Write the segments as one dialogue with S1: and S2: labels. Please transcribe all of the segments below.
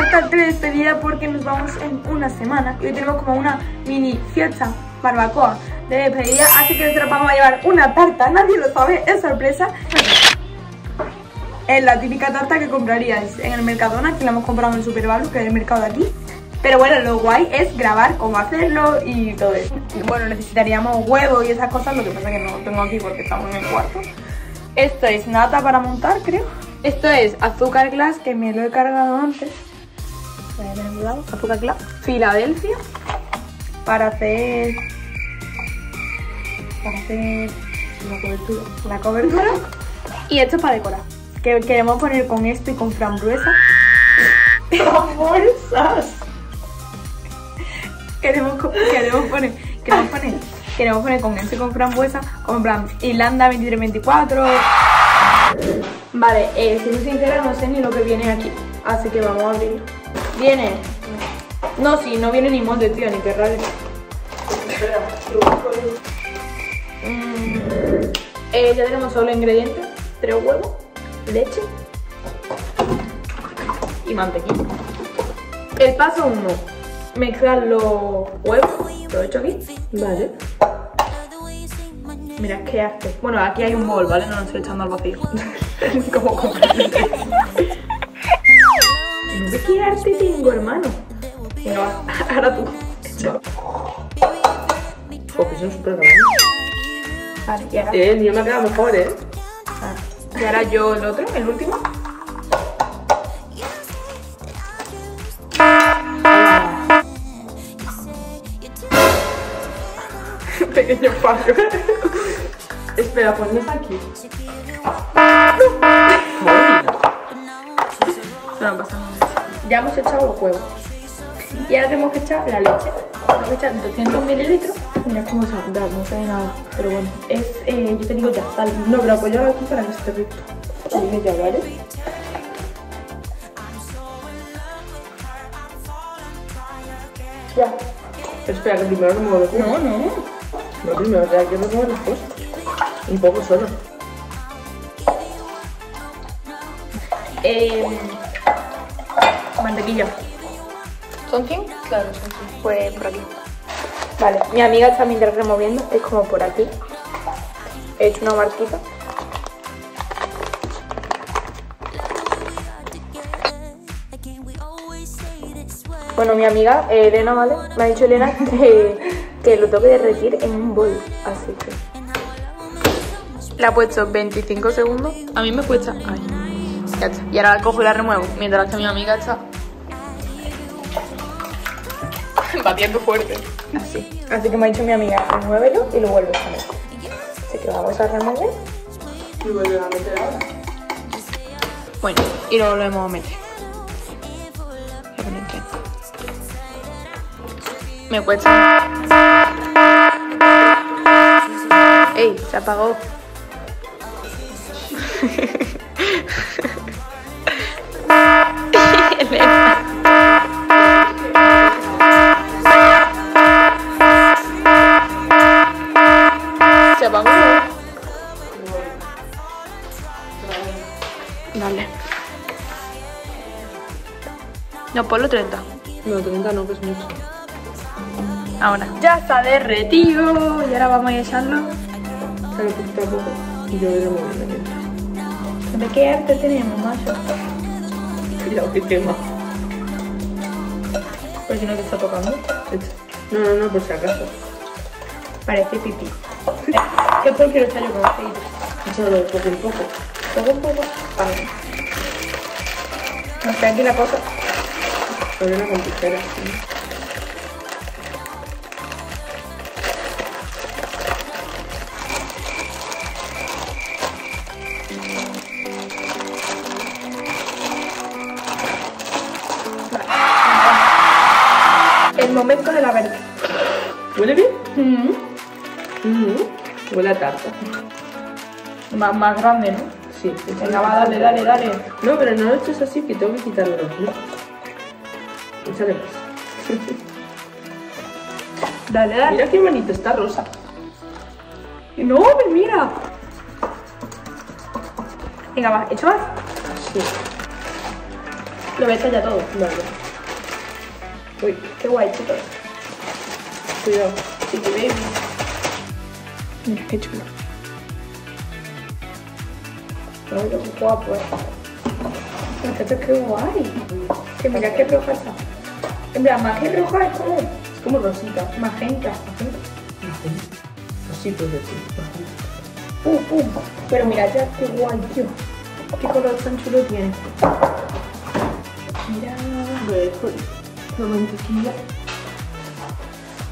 S1: tarta de despedida porque nos vamos en una semana hoy tenemos como una mini fiesta barbacoa de despedida, así que nosotros vamos a llevar una tarta, nadie lo sabe, es sorpresa. Es la típica tarta que compraríais en el Mercadona, que la hemos comprado en el Supervalue, que es el mercado de aquí. Pero bueno, lo guay es grabar cómo hacerlo y todo eso. Bueno, necesitaríamos huevos y esas cosas, lo que pasa es que no lo tengo aquí porque estamos en el cuarto. Esto es nata para montar, creo. Esto es azúcar glass, que me lo he cargado antes. Azúcar glass. Filadelfia. Para hacer... Para hacer la cobertura. La cobertura. Y esto es para decorar. Que queremos poner con esto y con frambuesa.
S2: ¡Frambuesas!
S1: queremos, queremos poner, queremos poner, queremos poner con esto y con frambuesa, como en plan Irlanda 2324. Vale, eh, siendo sincera, no sé ni lo que viene aquí, así que vamos a abrirlo. Viene. No, sí, no viene ni molde, tío, ni qué raro. Mm, eh, ya tenemos solo ingredientes: tres huevos, leche y mantequilla. El paso 1, mezclar los huevos, lo he hecho aquí.
S2: Vale.
S1: Mira, qué arte. Bueno, aquí hay un bol, ¿vale? No lo estoy echando al vacío. Como comprende. No sé qué arte tengo, hermano. Va, ahora tú. Echa.
S2: Porque son súper grandes.
S1: Vale, y ahora,
S2: Eh, el mío me ha quedado mejor, ¿eh?
S1: ah, y ahora yo el otro, el último. Pequeño fallo.
S2: Espera, ponlos aquí.
S1: No, Ya hemos echado los huevos. Y ahora tenemos que echar la leche. Tenemos que echar 200 mililitros. Mira cómo se da, no sabe nada. Pero bueno, es, eh, yo te digo ya, sal. No, pero apoyar aquí para que esté rico.
S2: Dime ya, ¿vale?
S1: Ya.
S2: Pero espera, que primero no me lo
S1: No, no.
S2: No, primero ya quiero probar las cosas. Un poco solo.
S1: Eh, mantequilla.
S2: ¿Son 100? Claro, son 100.
S1: Pues por aquí. Vale, mi amiga está mientras removiendo, es como por aquí. He hecho una marquita. Bueno, mi amiga Elena, ¿vale? Me ha dicho Elena que, que lo tengo que derretir en un bol. Así que. Le ha puesto 25 segundos. A mí me cuesta. Ay. Ya está. Y ahora la cojo y la remuevo. Mientras que mi amiga está batiendo fuerte. Así. Así que me ha dicho mi amiga, remuévelo y lo vuelves a meter. Así que lo vamos a remover.
S2: Y vuelve a meter ahora.
S1: Bueno, y lo volvemos a meter. A poner aquí. Me cuesta. ¡Ey! Se apagó. ponlo 30.
S2: No, 30 no, que es mucho.
S1: Ahora. Ya está derretido. Y ahora vamos a echarlo.
S2: Pero poquito a poco. Y yo removiendo mientras.
S1: ¿De qué arte tenemos, macho?
S2: Cuidado que quema.
S1: Por si no te está tocando.
S2: No, no, no, por si acaso.
S1: Parece pipí. Esto lo quiero echar yo con aceite.
S2: Échalo poco en poco.
S1: Poco a poco. Vale. No sé, aquí la cosa.
S2: Ponerla con tijera.
S1: El momento de la verdad.
S2: ¿Huele bien?
S1: Mm.
S2: Mm. Huele a tarta.
S1: Más, más grande, ¿no?
S2: Sí, sí, sí.
S1: Venga, va, dale, dale, dale.
S2: No, pero no lo eches así que tengo que quitarlo. Échale.
S1: Dale, dale.
S2: Mira qué bonito, está rosa.
S1: No, mira. Venga, va, echa más.
S2: Sí.
S1: Lo voy a echar ya todo.
S2: Vale. Uy,
S1: Qué guay, chicos.
S2: cuidado.
S1: Chiqui baby. Mira, qué chulo.
S2: Ay, qué guapo, eh.
S1: Muchachos, qué guay. Que mira qué roja está. En plan, más que roja es como
S2: Es como rosita.
S1: magenta.
S2: Así puede ser.
S1: Pum, pum. Pero mira ya qué guay, tío. Qué color tan chulo tiene. Mira.
S2: Ve, pues, La mantequilla.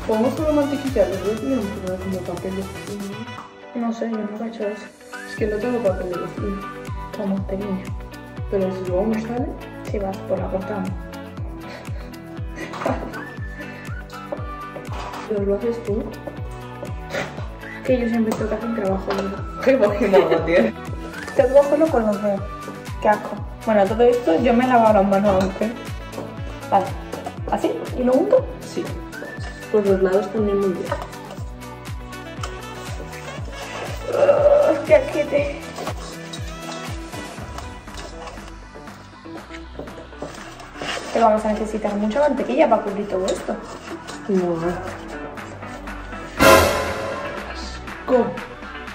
S2: ¿Podemos solo mantequilla? Los dos tenemos que poner como papel de cocina.
S1: No sé, yo nunca he hecho eso.
S2: Es que no tengo papel de cocina.
S1: Como mantequilla.
S2: Pero si luego me sale,
S1: Si vas por la cortamos.
S2: Pero lo haces tú.
S1: Que yo siempre tengo que hacer trabajo.
S2: Qué bajimado, tío.
S1: Tengo que cogerlo con los dedos. Qué asco. Bueno, todo esto yo me he lavado las manos antes. Vale. ¿Así? ¿Y lo unto?
S2: Sí. Pues los lados también muy bien.
S1: ¡Qué asquete! Pero vamos a necesitar mucha mantequilla para cubrir todo esto.
S2: No. Asco.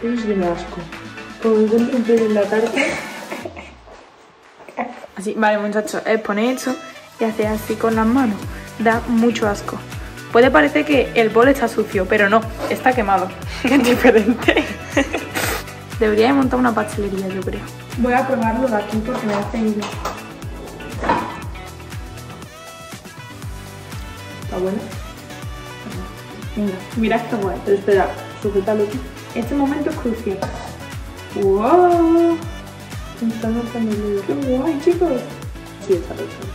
S2: Es bien asco. Como encuentro un pelo en la tarta.
S1: Así, vale muchachos, es poner eso y hacer así con las manos. Da mucho asco. Puede parecer que el bol está sucio, pero no, está quemado. Es diferente. Debería de montar una pastelería, yo creo. Voy a probarlo de aquí porque me hace ilusión.
S2: ¿Está bueno?
S1: Mira, mira esto guay.
S2: Pero espera,
S1: Este momento es crucial.
S2: ¡Wow! El.
S1: ¡Qué guay, chicos!
S2: Sí, está perfecto.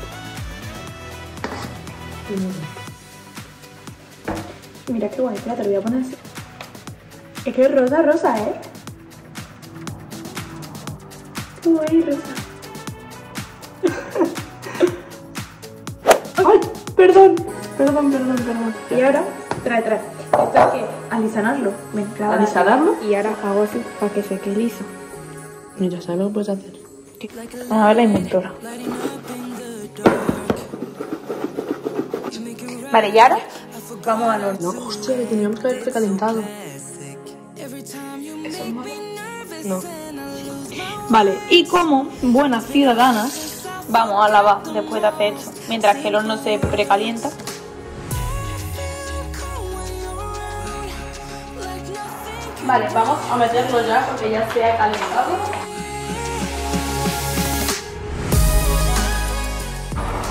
S1: Mira qué guay, te lo voy a poner así. Es que es rosa, rosa, ¿eh? Qué guay, rosa.
S2: ¡Ay! Perdón, perdón, perdón, perdón.
S1: Y ahora, trae, trae. Esto hay que alisanarlo. Mezclar.
S2: ¿Alisanarlo?
S1: Y ahora hago así para que se quede liso.
S2: Mira, ¿sabes lo que puedes hacer?
S1: Vamos a ver la inventora. Vale, y ahora vamos al horno.
S2: No, hostia, que teníamos que haber precalentado. No.
S1: Vale, y como buenas ciudadanas, vamos a lavar después de hacer esto, mientras que el horno se precalienta. Vale, vamos a meterlo ya porque ya se ha calentado.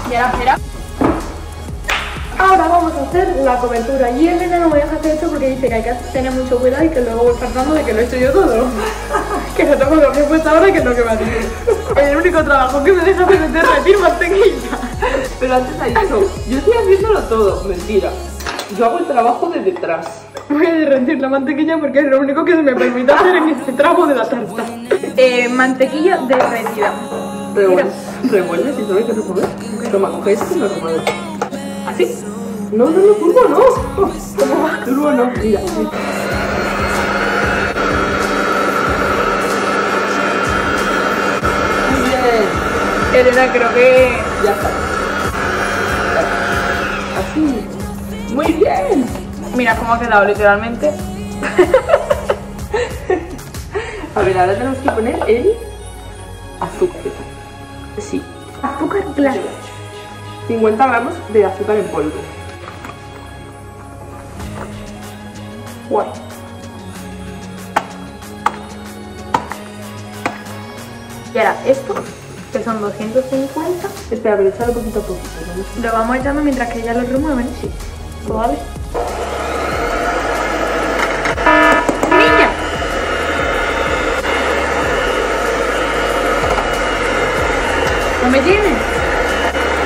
S1: Y ahora espera. Ahora vamos a hacer la cobertura. Y Elena no me deja hacer esto porque dice que hay que tener mucho cuidado y que luego voy pasando de que lo he hecho yo todo. que no tengo lo que he puesto ahora y que no que me ha dicho. El único trabajo que me deja hacer es derretir mantequilla.
S2: Pero antes ha dicho, yo estoy haciéndolo todo. Mentira. Yo hago el trabajo de detrás.
S1: Voy a derretir la mantequilla porque es lo único que se me permite hacer en este tramo de la tarta. Eh, mantequilla derretida.
S2: Revuelve, revuelve, si sabes que remover. Toma, coge esto y lo remueves.
S1: ¿Así?
S2: No, no, no, turbo no. ¿Cómo va? Turbo no. Mira.
S1: Elena, creo que...
S2: Ya está. Así. Muy bien.
S1: Mira cómo ha quedado literalmente.
S2: A ver, ahora tenemos que poner el azúcar. Sí.
S1: Azúcar glass.
S2: 50 gramos de azúcar en polvo.
S1: Guay. Y ahora esto, que son 250,
S2: Espera, pero échalo poquito a poquito. ¿no?
S1: lo vamos echando mientras que ellas lo remueven. Sí. Vale.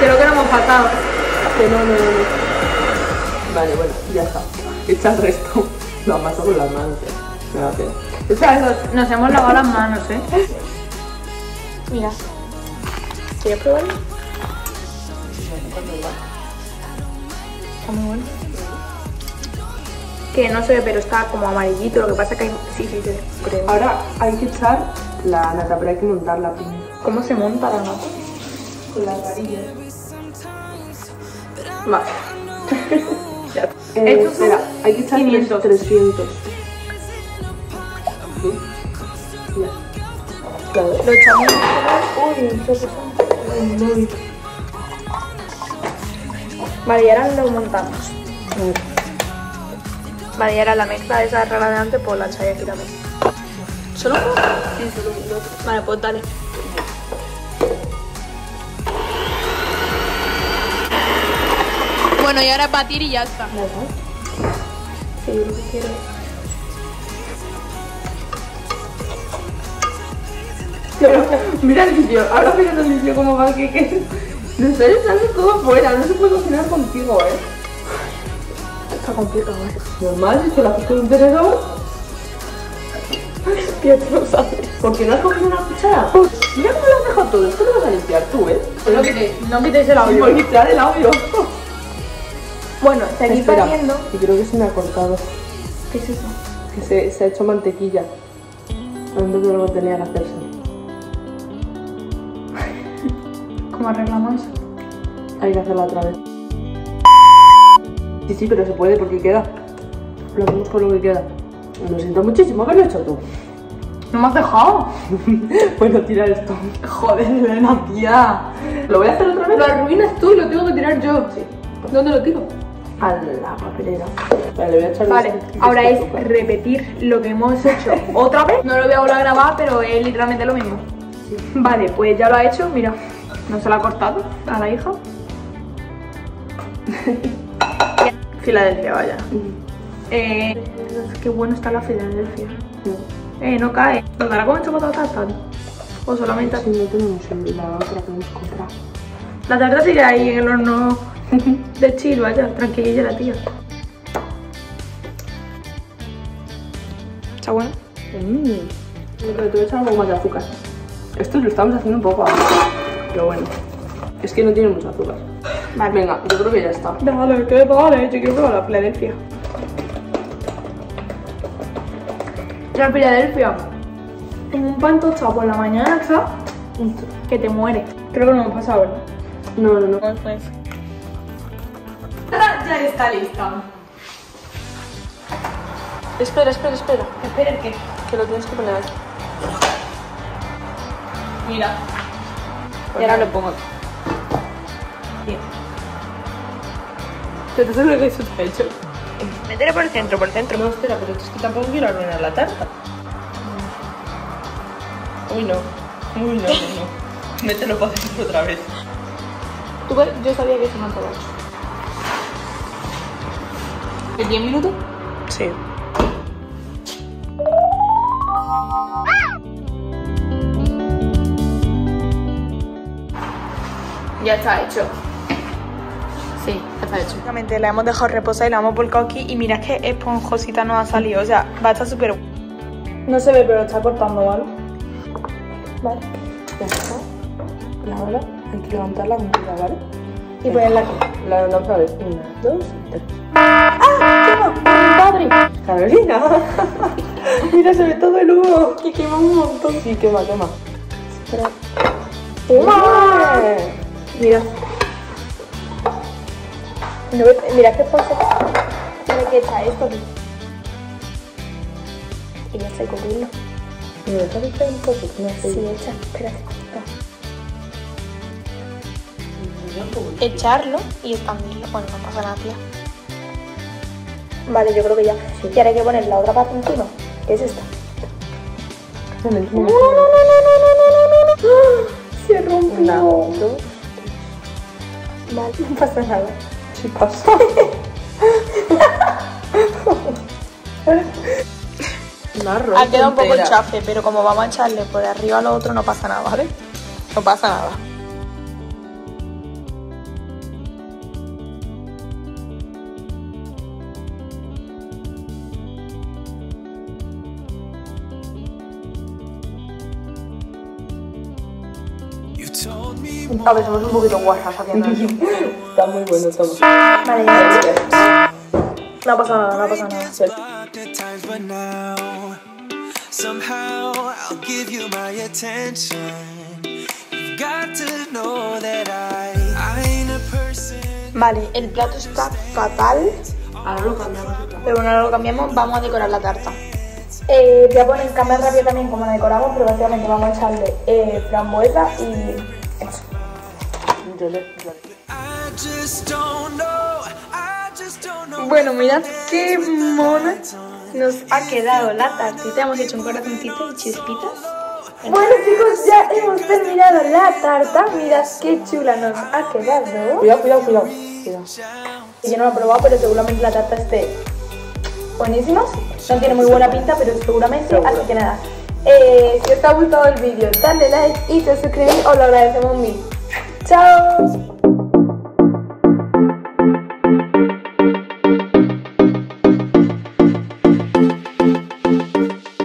S1: Creo que hemos pasado.
S2: Que no, no, no. Vale, bueno, ya está. Echa el resto. Lo amaso con las manos. eh. Da pena. Echa eso.
S1: Nos hemos lavado las manos, ¿eh? Mira. ¿Quieres probarlo? Está muy bueno. Que no se ve, pero está como amarillito. Lo que pasa es que hay... Sí, sí, sí, creo.
S2: Ahora hay que echar la nata, pero hay que montarla primero.
S1: ¿Cómo se monta la nata?
S2: Con las varillas. Vale. ya. Eh,
S1: Estos son
S2: espera, hay que echar
S1: 500.
S2: 300. Sí. Ya. Claro.
S1: Lo echamos. Uy.
S2: Uy,
S1: Vale, y ahora lo montamos. Vale, y ahora la mezcla de esa regla de antes, pues la echáis aquí también. ¿Solo?
S2: Sí, solo.
S1: Vale, pues dale. Bueno, y ahora batir y ya está.
S2: Mira el vídeo, ahora mira el vídeo como va que que. En serio sale todo afuera, no se puede cocinar contigo, eh.
S1: Está complicado, ¿eh?
S2: Normal, si te lo haces con un tenedor.
S1: Tío, tú lo sabes.
S2: ¿Por qué no has cogido una cuchara? Mira cómo lo has dejado todo, esto lo vas a limpiar tú, eh.
S1: No no quitéis el audio.
S2: por limpiar el audio.
S1: Bueno, seguid
S2: Espera,
S1: batiendo.
S2: que creo que se me ha cortado.
S1: ¿Qué es eso?
S2: Que se, se ha hecho mantequilla. Antes de lo que tenía que hacerse.
S1: ¿Cómo arreglamos eso?
S2: Hay que hacerla otra vez. Sí, sí, pero se puede porque queda. Lo hacemos con lo que queda. Lo siento muchísimo haberlo hecho tú.
S1: No me has dejado.
S2: bueno, tira esto.
S1: Joder, Elena, tía.
S2: ¿Lo voy a hacer otra vez?
S1: Lo arruinas tú y lo tengo que tirar yo.
S2: Sí.
S1: ¿Dónde lo tiro?
S2: A la papelera. Vale, le voy a echar
S1: Vale, ahora es
S2: azúcar.
S1: repetir lo que hemos hecho otra vez. No lo voy a volver a grabar, pero es literalmente lo mismo. Vale, pues ya lo ha hecho, mira. No se lo ha cortado a la hija. Filadelfia, vaya. Eh, qué bueno está la Filadelfia.
S2: No.
S1: Eh, no cae. ¿Contará con chocolate tarta? O solamente
S2: Si no tenemos la otra que hemos comprado.
S1: La tarta sigue ahí en el horno de chill, vaya. Tranquililla la tía. ¿Está bueno?
S2: Mmm. Te voy a echar un poco más de azúcar. Esto lo estamos haciendo un poco ahora. Pero bueno. Es que no tiene mucho azúcar.
S1: Vale.
S2: Venga, yo creo que ya está.
S1: Dale, que dale, yo quiero probar la Filadelfia. La Filadelfia. En un pan tostado por la mañana, ¿sabes? Que te muere. Creo que no me ha pasado, ¿verdad?
S2: No, no, no.
S1: Está lista.
S2: Espera, espera, espera.
S1: Espera, ¿qué?
S2: Que lo tienes que poner aquí.
S1: Mira. Y ahora lo pongo.
S2: Bien. ¿Pero tú sabes lo que eso te hecho?
S1: Métele por el centro, por el centro.
S2: No, espera, pero es que tampoco quiero arruinar la tarta. Uy, no. Uy, no, no. Mételo para dentro otra vez.
S1: ¿Tú? Yo sabía que eso no estaba ¿En 10 minutos?
S2: Sí.
S1: Ya está hecho.
S2: Sí, ya está hecho.
S1: Básicamente la hemos dejado reposar y la hemos volcado aquí y mira que esponjosita nos ha salido. O sea, va a estar súper... No se ve, pero está cortando, ¿vale? Vale.
S2: Ya está. Y ahora hay que levantar la mentira, ¿vale?
S1: Y ponerla aquí.
S2: La levantamos a ver. Una, dos, tres.
S1: ¡Ah! ¡Padre!
S2: Carolina. Mira, se ve todo el humo.
S1: Que quema un montón.
S2: Sí, quema, quema.
S1: Espera.
S2: ¡Toma!
S1: Mira. No, mira qué esponja. Tiene que echar esto aquí. Y ya está, cubrirlo.
S2: ¿Me dejas echar un poco? No sé.
S1: Sí, echa. Espérate. Echarlo y expandirlo. Bueno, no pasa nada, tía. Vale, yo creo que ya. Sí. Y hay que poner la otra parte encima, que es esta.
S2: Es el
S1: mismo. No, no, no, no, no, no, no, no. Se rompió.
S2: Una, dos.
S1: Vale, no pasa nada.
S2: Sí pasa.
S1: ha quedado un poco
S2: el
S1: chafe, pero como vamos a echarle por arriba a lo otro no pasa nada, ¿vale? No pasa nada. A ver, somos un poquito guarras haciendo eso.
S2: Está muy bueno, toma.
S1: Vale, ya está. No pasa nada, no pasa nada.
S3: Dark at times, but now somehow I'll give you my attention. You've got to know that I, I ain't a person.
S1: Vale, el plato está fatal,
S2: Ahora lo cambiamos
S1: pero bueno, lo cambiamos, vamos a decorar la tarta. Eh, voy a poner cambiar rápido también como la decoramos, pero básicamente vamos a echarle eh, frambuesa y Bueno, mirad qué mona nos ha quedado la tartita. Hemos hecho un corazoncito y chispitas. Bueno chicos, ya hemos terminado la tarta. Mirad qué chula nos ha quedado.
S2: Cuidado, cuidado, cuidado. Cuidado.
S1: Yo no lo he probado, pero seguramente la tarta esté buenísima. No tiene muy buena pinta, pero seguramente.
S2: Seguro.
S1: Así que nada. Eh, si os ha gustado el vídeo, dadle like y os suscribís, os lo agradecemos mil. ¡Chao!